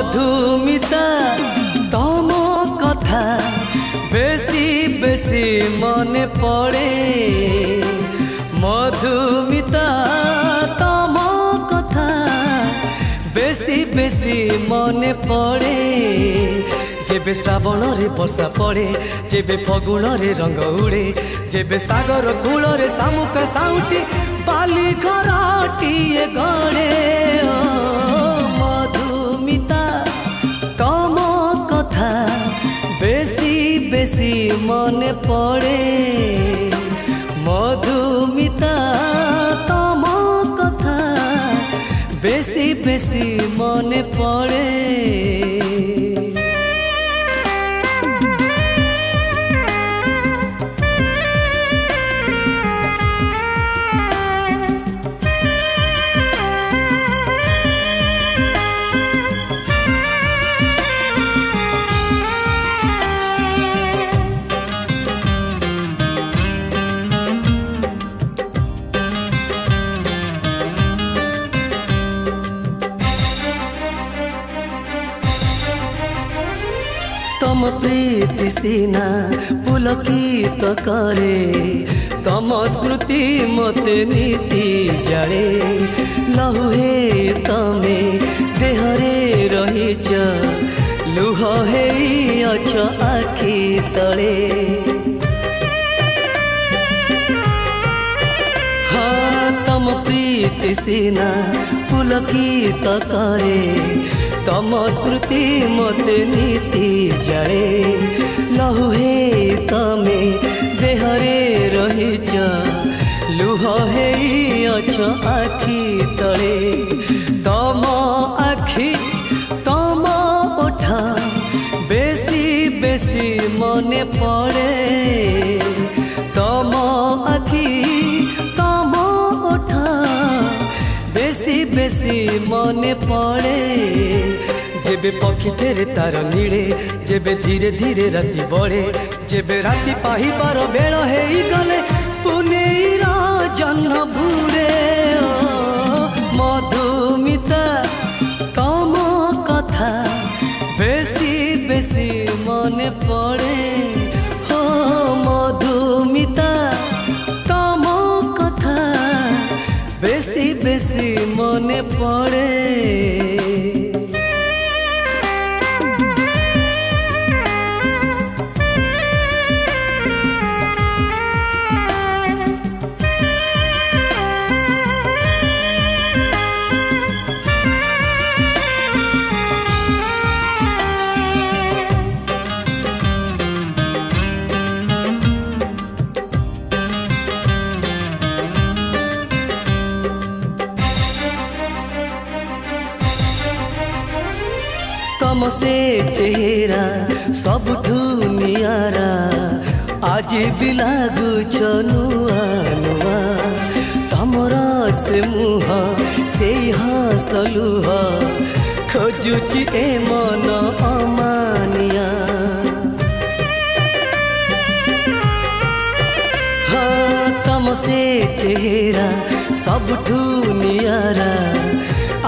মধুমিতা তম কথা বেশি বেশি মনে পড়ে মধুমিতা তম কথা বেশি বেশি মনে পড়ে যেবে শ্রাবণরে বর্ষা পড়ে যেবে ফগুণরে রঙ উড়ে যেবে সাগর কূলরে শামুক সাউটি বালি ঘরটিয়ে গড়ে বেশি মনে পড়ে। মধুমিতা তম কথা। বেশি বেশি মনে পড়ে। तम प्रीति सीना पुलकित करे। तुम स्मृति मत नीति जड़े। लहुहे तमे, देहरे रही च लुह हे अच आखि तले। तम प्रीति सीना पुल पुलकित करे। तम स्मृति मत नीति মনে পড়ে। তম আখি, তম ওঠা, বেশি বেশি মনে পড়ে। যেবে পক্ষী ফেরে তার নীড়ে, যেবে ধীরে ধীরে রাতি বড়ে, যেবে রাতি পাহিবার বেড় হেই গলে পুনেইর জহ্ন বুড়ে মধুমিতা, তম কথা, বেশি বেশি মনে পড়ে। বেশি মনে পড়ে हम से चेहरा, सब नियारा आज बिलागु छनुआ नुआ तमर से मुह, से हसलुह खोजुची ए मन अमानिया। हाँ तम से चेहरा, सब नियारा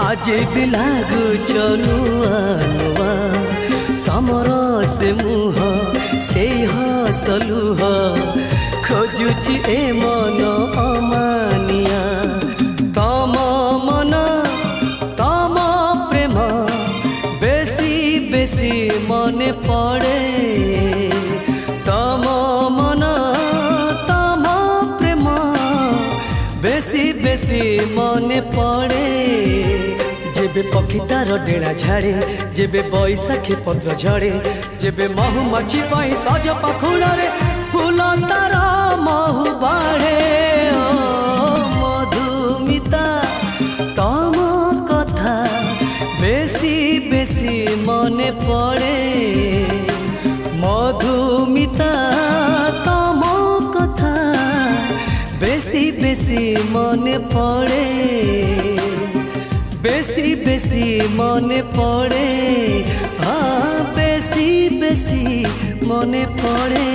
ସବୁଠୁ ନିଆରା ଆଜି ବି ଲାଗୁଛ ନୂଆ ନୂଆ ତମର ସେ ମୁହଁ ସେଇ ହସ ଲୁହ ଖୋଜୁଛି ଏ ମନ ଅମାନିଆ বেশি মনে পড়ে, যেবে পক্ষী তার ডেড়া ঝাড়ে, যেবে বৈশাখী পত্র ঝড়ে যেবে মহুমাছি পাই সজ পাখুড়রে, ফুল তার মহু বাড়ে। মধুমিতা, তম কথা বেশি বেশি মনে পড়ে। মনে পড়ে বেশি বেশি মনে পড়ে। হ্যাঁ বেশি বেশি মনে পড়ে।